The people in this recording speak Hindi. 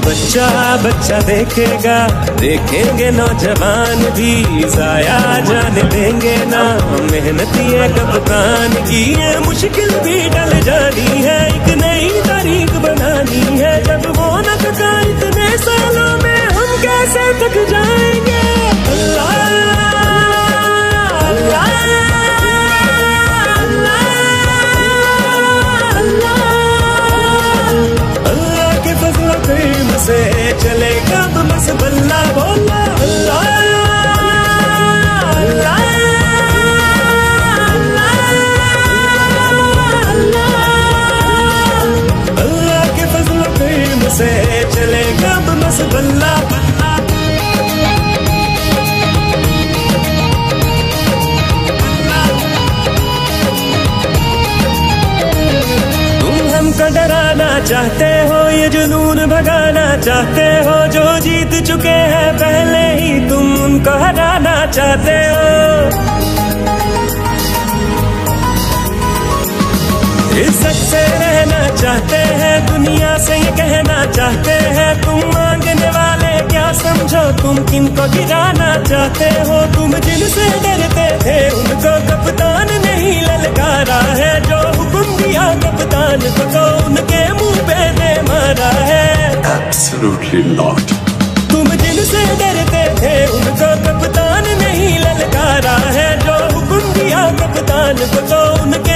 बच्चा बच्चा देखेगा। देखेंगे नौजवान भी, जाया जाने देंगे ना। मेहनती है कप्तान की, ये मुश्किल भी डल जानी है। बल्ला तुम हमको डराना चाहते हो, ये जुनून भगाना चाहते हो, जो जीत चुके हैं, पहले ही तुम उनको हराना चाहते हो। इज़्ज़त से रहना चाहते हैं तुम किनको गिराना चाहते हो तुम जिनसे डरते थे उनको कप्तान नहीं ललकारा है। जो हुक्म दिया कप्तान को तो उनके मुँह पे दे मारा है। Absolutely not. तुम जिनसे डरते थे उनको कप्तान नहीं ललकारा है। जो हुक्म दिया कप्तान को तो उनके